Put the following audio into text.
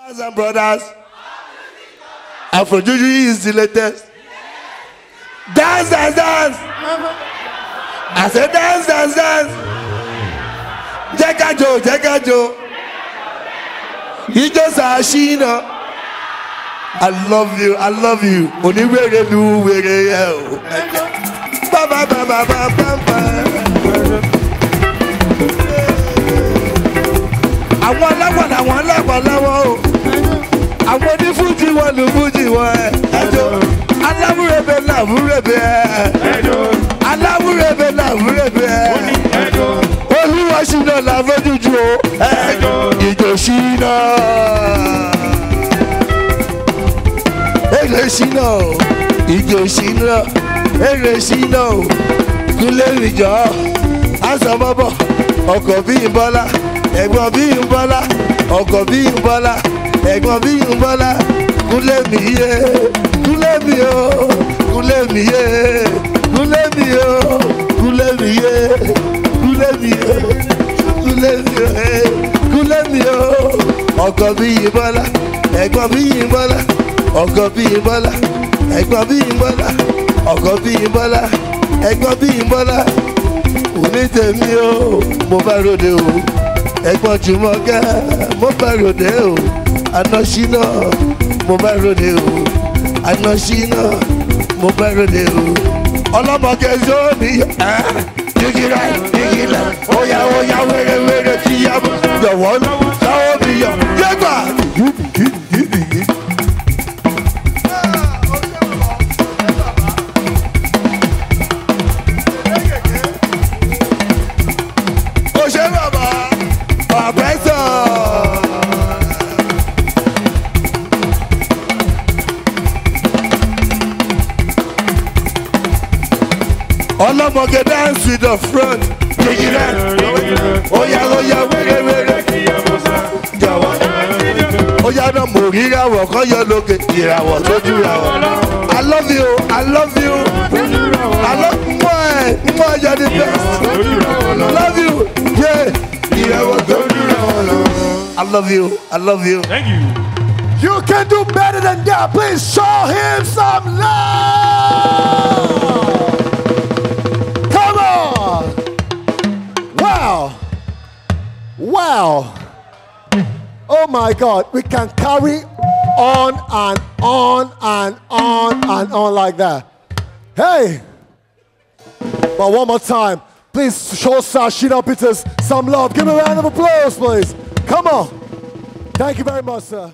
Brothers and brothers, Afro Juju is the latest. Dance, dance, dance. I said dance, dance, dance. Jẹ́ ká jó, jẹ́ ká jó. Ijó sàṣìnà. I love you, I love you. Oníwèrè lu wèrè yẹ o. Bàbá bàbá bàbá bàbá. Àwọn aláwọ̀ làwọn aláwọ̀ láwọ̀ o. fújì wọn lu fújì wọn ẹ. ẹjọ alámúrèbè làmúrèbè ẹ. ẹjọ alámúrèbè làmúrèbè ẹ. ẹjọ olúwa ṣìnà làmójújú o. ẹjọ ìjọ ṣìnà. èrè ṣìnà o ìjọ ṣìnà èrè ṣìnà o kúlẹ̀ ìjọ àzọ̀bọ̀bọ̀ ọkọ̀ bíi bọ́lá ẹ̀gbọ́n bíi bọ́lá ọkọ̀ bíi bọ́lá. Ẹ̀gbọ́n bí ìbọ́lá. Kúnlé mi yé. Kúnlé mi o. Kúnlé mi yé. Kúnlé mi o. Kúnlé mi yé. Kúnlé mi yé. Kúnlé mi yé. Kúnlé mi o. Ọkọ̀ bí ìbọ́lá. Ẹ̀gbọ́n bí ìbọ́lá. Ọkọ̀ bí ìbọ́lá. Ẹ̀gbọ́n bí ìbọ́lá. Ọkọ̀ bí ìbọ́lá. Ẹ̀gbọ́n bí ìbọ́lá òní tèmi o mo bá ròde o ẹ̀gbọ́n jùmọ̀kẹ́ mo bá ròde o anáṣínà mo bá ròde o. Anáṣínà mo bá ròde o. Ọlọ́mọ kẹsàn án nìyẹn ẹ́ dígírà dígírà ó yà ó yà wẹ́rẹ́wẹ́rẹ́ tí yá bọ̀. Ọlọ́mọge dance with the front jìgìrẹ́ óyá óyá wéré wéré jọ̀wọ́ óyá náà mò rí ìràwọ̀ kan yọ lókè ìràwọ̀ tó jùra wọ̀ i love you i love you i love mọ ẹ mọ ẹ yọ the best love you yeah ìràwọ̀ tó jùra wọ̀ lọ. i love you i love you. Thank you. You can do better than that. Please show him some love. Wow. Oh my God. We can carry on and on and on and on like that. Hey. But one more time. Please show Sir Shina Peters some love. Give him a round of applause, please. Come on. Thank you very much, sir.